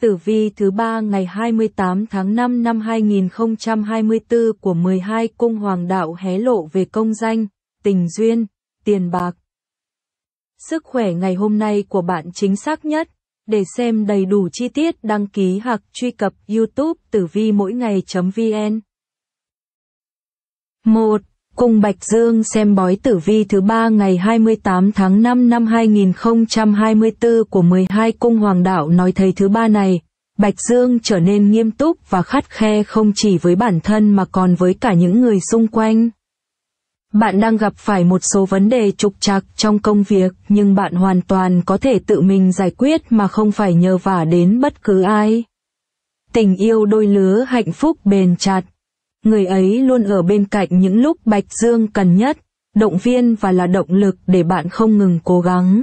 Tử vi thứ ba ngày 28 tháng 5 năm 2024 của 12 cung hoàng đạo hé lộ về công danh, tình duyên, tiền bạc. Sức khỏe ngày hôm nay của bạn chính xác nhất. Để xem đầy đủ chi tiết đăng ký hoặc truy cập YouTube tử vi mỗi ngày.vn 1. Cung Bạch Dương xem bói tử vi thứ ba ngày 28 tháng 5 năm 2024 của 12 cung hoàng đạo nói thấy thứ ba này, Bạch Dương trở nên nghiêm túc và khắt khe không chỉ với bản thân mà còn với cả những người xung quanh. Bạn đang gặp phải một số vấn đề trục trặc trong công việc nhưng bạn hoàn toàn có thể tự mình giải quyết mà không phải nhờ vả đến bất cứ ai. Tình yêu đôi lứa hạnh phúc bền chặt người ấy luôn ở bên cạnh những lúc Bạch Dương cần nhất, động viên và là động lực để bạn không ngừng cố gắng.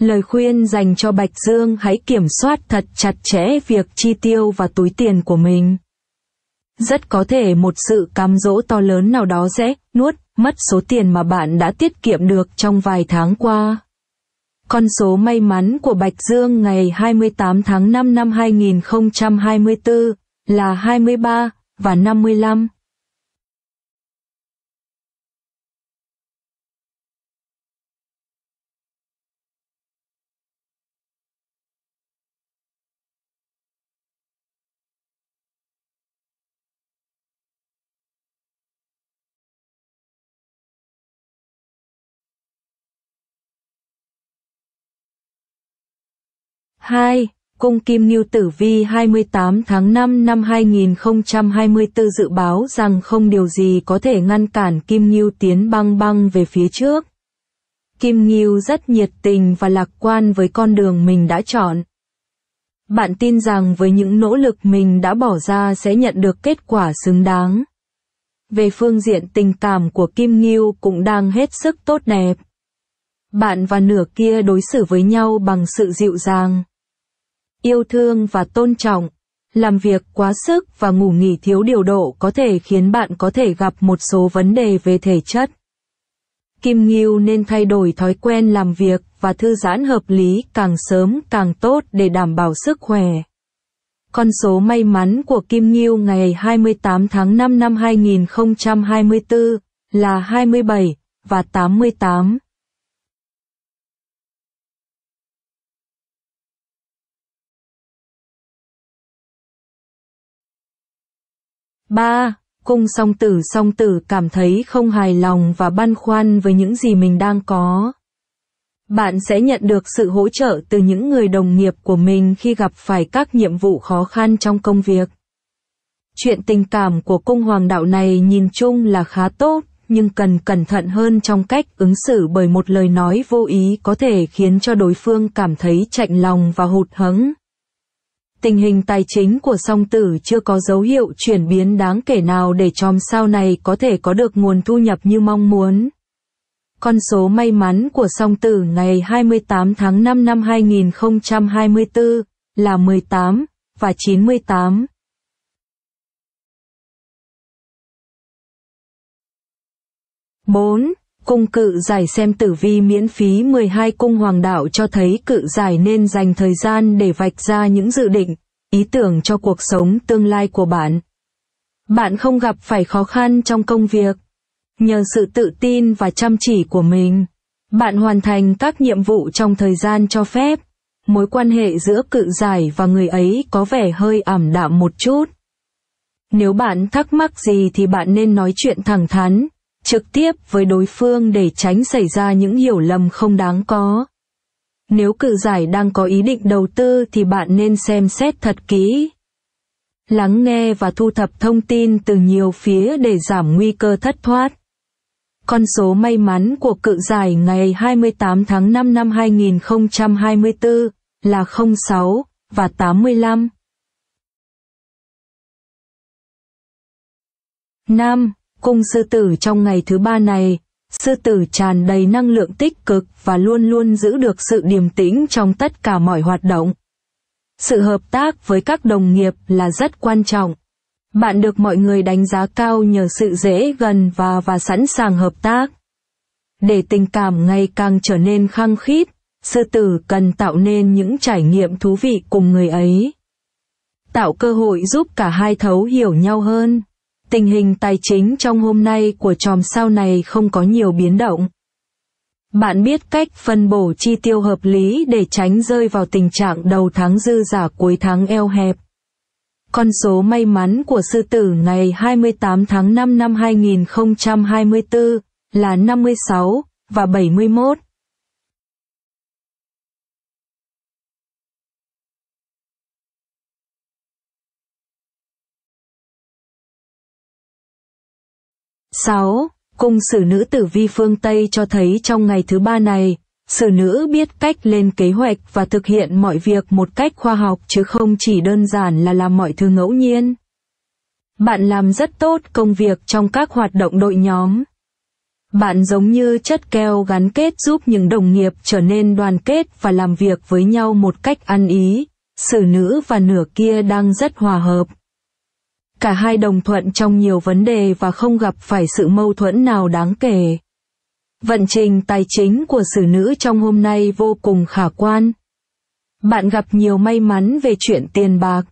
Lời khuyên dành cho Bạch Dương hãy kiểm soát thật chặt chẽ việc chi tiêu và túi tiền của mình. Rất có thể một sự cám dỗ to lớn nào đó sẽ nuốt mất số tiền mà bạn đã tiết kiệm được trong vài tháng qua. Con số may mắn của Bạch Dương ngày 28 tháng 5 năm 2024 là 23, và 55. Hai Cung Kim Ngưu Tử Vi 28 tháng 5 năm 2024 dự báo rằng không điều gì có thể ngăn cản Kim Ngưu tiến băng băng về phía trước. Kim Ngưu rất nhiệt tình và lạc quan với con đường mình đã chọn. Bạn tin rằng với những nỗ lực mình đã bỏ ra sẽ nhận được kết quả xứng đáng. Về phương diện tình cảm của Kim Ngưu cũng đang hết sức tốt đẹp. Bạn và nửa kia đối xử với nhau bằng sự dịu dàng yêu thương và tôn trọng. Làm việc quá sức và ngủ nghỉ thiếu điều độ có thể khiến bạn có thể gặp một số vấn đề về thể chất. Kim Ngưu nên thay đổi thói quen làm việc và thư giãn hợp lý càng sớm càng tốt để đảm bảo sức khỏe. Con số may mắn của Kim Ngưu ngày 28 tháng 5 năm 2024 là 27 và 88. 3. Cung song tử song tử cảm thấy không hài lòng và băn khoăn với những gì mình đang có. Bạn sẽ nhận được sự hỗ trợ từ những người đồng nghiệp của mình khi gặp phải các nhiệm vụ khó khăn trong công việc. Chuyện tình cảm của cung hoàng đạo này nhìn chung là khá tốt, nhưng cần cẩn thận hơn trong cách ứng xử bởi một lời nói vô ý có thể khiến cho đối phương cảm thấy chạnh lòng và hụt hẫng tình hình tài chính của song tử chưa có dấu hiệu chuyển biến đáng kể nào để chòm sao này có thể có được nguồn thu nhập như mong muốn. Con số may mắn của song tử ngày 28 tháng 5 năm 2024 là 18 và 98. Bốn Cung cự giải xem tử vi miễn phí 12 cung hoàng đạo cho thấy cự giải nên dành thời gian để vạch ra những dự định, ý tưởng cho cuộc sống tương lai của bạn. Bạn không gặp phải khó khăn trong công việc. Nhờ sự tự tin và chăm chỉ của mình, bạn hoàn thành các nhiệm vụ trong thời gian cho phép. Mối quan hệ giữa cự giải và người ấy có vẻ hơi ảm đạm một chút. Nếu bạn thắc mắc gì thì bạn nên nói chuyện thẳng thắn, trực tiếp với đối phương để tránh xảy ra những hiểu lầm không đáng có. Nếu cự giải đang có ý định đầu tư thì bạn nên xem xét thật kỹ. Lắng nghe và thu thập thông tin từ nhiều phía để giảm nguy cơ thất thoát. Con số may mắn của cự giải ngày 28 tháng 5 năm 2024 là 06 và 85. 5. Cung sư tử trong ngày thứ ba này, sư tử tràn đầy năng lượng tích cực và luôn luôn giữ được sự điềm tĩnh trong tất cả mọi hoạt động. Sự hợp tác với các đồng nghiệp là rất quan trọng. Bạn được mọi người đánh giá cao nhờ sự dễ gần và và sẵn sàng hợp tác. Để tình cảm ngày càng trở nên khăng khít, sư tử cần tạo nên những trải nghiệm thú vị cùng người ấy. Tạo cơ hội giúp cả hai thấu hiểu nhau hơn. Tình hình tài chính trong hôm nay của chòm sao này không có nhiều biến động. Bạn biết cách phân bổ chi tiêu hợp lý để tránh rơi vào tình trạng đầu tháng dư giả cuối tháng eo hẹp. Con số may mắn của sư tử ngày 28 tháng 5 năm 2024 là 56 và 71. Sáu, cung sử nữ tử vi phương Tây cho thấy trong ngày thứ ba này, sử nữ biết cách lên kế hoạch và thực hiện mọi việc một cách khoa học chứ không chỉ đơn giản là làm mọi thứ ngẫu nhiên. Bạn làm rất tốt công việc trong các hoạt động đội nhóm. Bạn giống như chất keo gắn kết giúp những đồng nghiệp trở nên đoàn kết và làm việc với nhau một cách ăn ý. Sử nữ và nửa kia đang rất hòa hợp. Cả hai đồng thuận trong nhiều vấn đề và không gặp phải sự mâu thuẫn nào đáng kể. Vận trình tài chính của xử nữ trong hôm nay vô cùng khả quan. Bạn gặp nhiều may mắn về chuyện tiền bạc.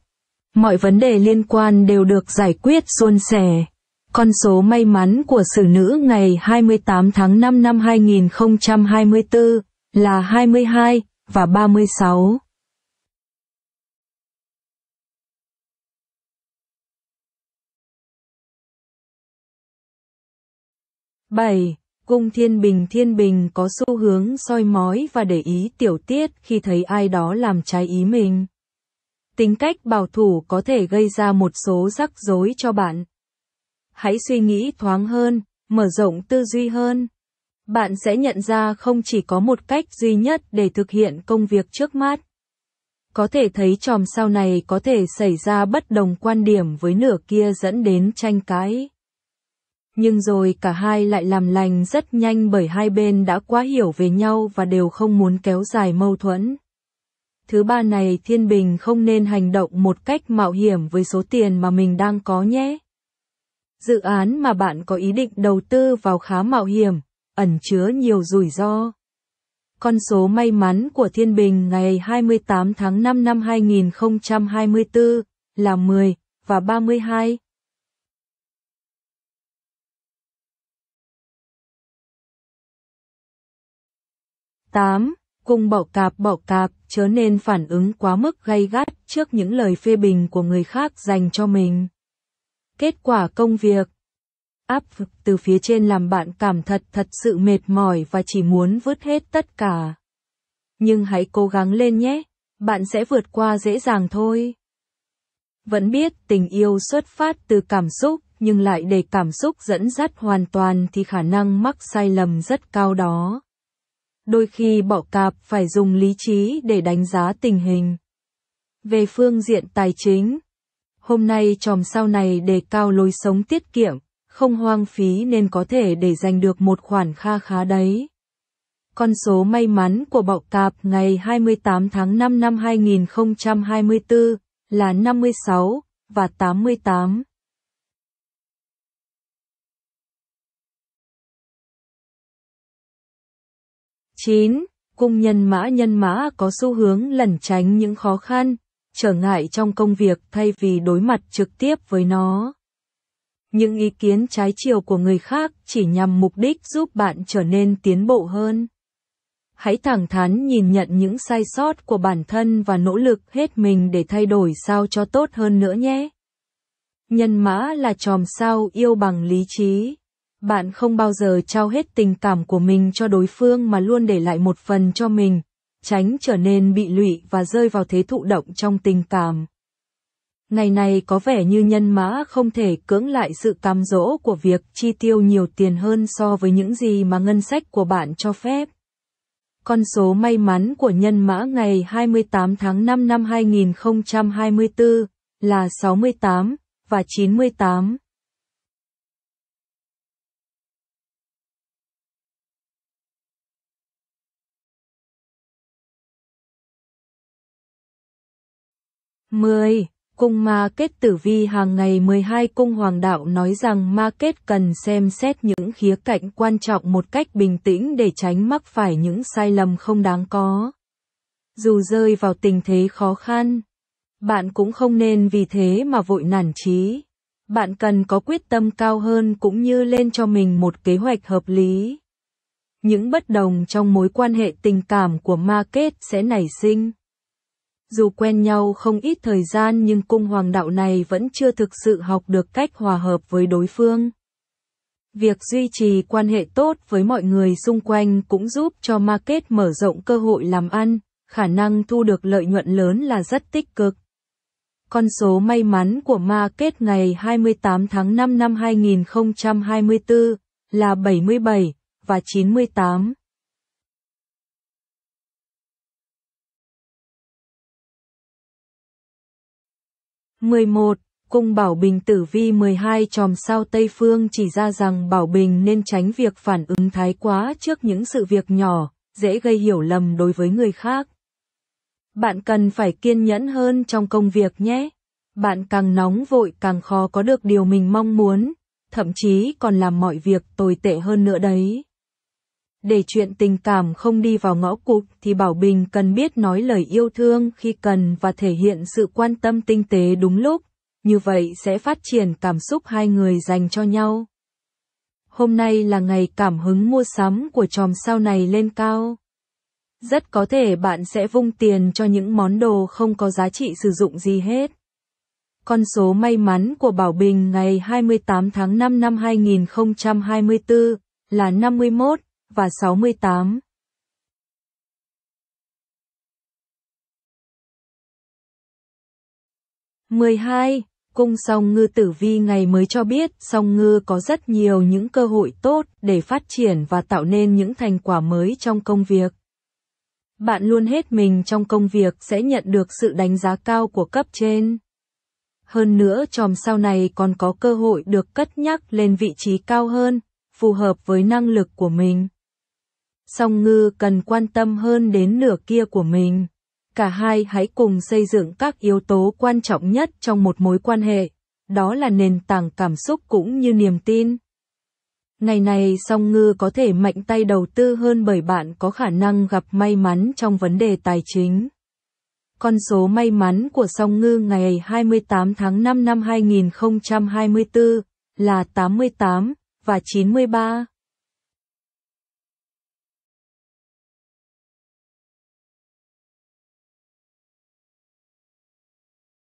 Mọi vấn đề liên quan đều được giải quyết suôn sẻ. Con số may mắn của xử nữ ngày 28 tháng 5 năm 2024 là 22 và 36. Bảy, cung thiên bình thiên bình có xu hướng soi mói và để ý tiểu tiết khi thấy ai đó làm trái ý mình. Tính cách bảo thủ có thể gây ra một số rắc rối cho bạn hãy suy nghĩ thoáng hơn, mở rộng tư duy hơn. Bạn sẽ nhận ra không chỉ có một cách duy nhất để thực hiện công việc trước mắt. Có thể thấy tròm sao này có thể xảy ra bất đồng quan điểm với nửa kia dẫn đến tranh cãi. Nhưng rồi cả hai lại làm lành rất nhanh bởi hai bên đã quá hiểu về nhau và đều không muốn kéo dài mâu thuẫn. Thứ ba này Thiên Bình không nên hành động một cách mạo hiểm với số tiền mà mình đang có nhé. Dự án mà bạn có ý định đầu tư vào khá mạo hiểm, ẩn chứa nhiều rủi ro. Con số may mắn của Thiên Bình ngày 28 tháng 5 năm 2024 là 10 và 32. Tám, cùng bỏ cạp bỏ cạp, chớ nên phản ứng quá mức gay gắt trước những lời phê bình của người khác dành cho mình. Kết quả công việc áp vực từ phía trên làm bạn cảm thật thật sự mệt mỏi và chỉ muốn vứt hết tất cả. Nhưng hãy cố gắng lên nhé, bạn sẽ vượt qua dễ dàng thôi. Vẫn biết tình yêu xuất phát từ cảm xúc, nhưng lại để cảm xúc dẫn dắt hoàn toàn thì khả năng mắc sai lầm rất cao đó. Đôi khi bỏ cạp phải dùng lý trí để đánh giá tình hình. Về phương diện tài chính, Hôm nay chòm sao này đề cao lối sống tiết kiệm, không hoang phí nên có thể để dành được một khoản kha khá đấy. Con số may mắn của bọ cạp ngày 28 tháng 5 năm 2024 là 56 và 88. 9. cung nhân mã nhân mã có xu hướng lẩn tránh những khó khăn, trở ngại trong công việc thay vì đối mặt trực tiếp với nó. Những ý kiến trái chiều của người khác chỉ nhằm mục đích giúp bạn trở nên tiến bộ hơn. Hãy thẳng thắn nhìn nhận những sai sót của bản thân và nỗ lực hết mình để thay đổi sao cho tốt hơn nữa nhé. Nhân mã là tròm sao yêu bằng lý trí. Bạn không bao giờ trao hết tình cảm của mình cho đối phương mà luôn để lại một phần cho mình, tránh trở nên bị lụy và rơi vào thế thụ động trong tình cảm. Ngày này có vẻ như nhân mã không thể cưỡng lại sự cam dỗ của việc chi tiêu nhiều tiền hơn so với những gì mà ngân sách của bạn cho phép. Con số may mắn của nhân mã ngày 28 tháng 5 năm 2024 là 68 và 98. 10. Cung ma kết tử vi hàng ngày 12 cung hoàng đạo nói rằng ma kết cần xem xét những khía cạnh quan trọng một cách bình tĩnh để tránh mắc phải những sai lầm không đáng có. Dù rơi vào tình thế khó khăn, bạn cũng không nên vì thế mà vội nản chí. Bạn cần có quyết tâm cao hơn cũng như lên cho mình một kế hoạch hợp lý. Những bất đồng trong mối quan hệ tình cảm của ma kết sẽ nảy sinh. Dù quen nhau không ít thời gian nhưng cung hoàng đạo này vẫn chưa thực sự học được cách hòa hợp với đối phương. Việc duy trì quan hệ tốt với mọi người xung quanh cũng giúp cho market mở rộng cơ hội làm ăn, khả năng thu được lợi nhuận lớn là rất tích cực. Con số may mắn của market ngày 28 tháng 5 năm 2024 là 77 và 98. 11. Cung Bảo Bình tử vi 12 chòm sao Tây Phương chỉ ra rằng Bảo Bình nên tránh việc phản ứng thái quá trước những sự việc nhỏ, dễ gây hiểu lầm đối với người khác. Bạn cần phải kiên nhẫn hơn trong công việc nhé. Bạn càng nóng vội càng khó có được điều mình mong muốn, thậm chí còn làm mọi việc tồi tệ hơn nữa đấy. Để chuyện tình cảm không đi vào ngõ cụt thì Bảo Bình cần biết nói lời yêu thương khi cần và thể hiện sự quan tâm tinh tế đúng lúc, như vậy sẽ phát triển cảm xúc hai người dành cho nhau. Hôm nay là ngày cảm hứng mua sắm của chòm sao này lên cao. Rất có thể bạn sẽ vung tiền cho những món đồ không có giá trị sử dụng gì hết. Con số may mắn của Bảo Bình ngày 28 tháng 5 năm 2024 là 51 và 68. mười hai Cung song ngư tử vi ngày mới cho biết song ngư có rất nhiều những cơ hội tốt để phát triển và tạo nên những thành quả mới trong công việc. Bạn luôn hết mình trong công việc sẽ nhận được sự đánh giá cao của cấp trên. Hơn nữa tròm sao này còn có cơ hội được cất nhắc lên vị trí cao hơn, phù hợp với năng lực của mình song ngư cần quan tâm hơn đến nửa kia của mình. Cả hai hãy cùng xây dựng các yếu tố quan trọng nhất trong một mối quan hệ, đó là nền tảng cảm xúc cũng như niềm tin. Ngày này song ngư có thể mạnh tay đầu tư hơn bởi bạn có khả năng gặp may mắn trong vấn đề tài chính. Con số may mắn của song ngư ngày 28 tháng 5 năm 2024 là 88 và 93.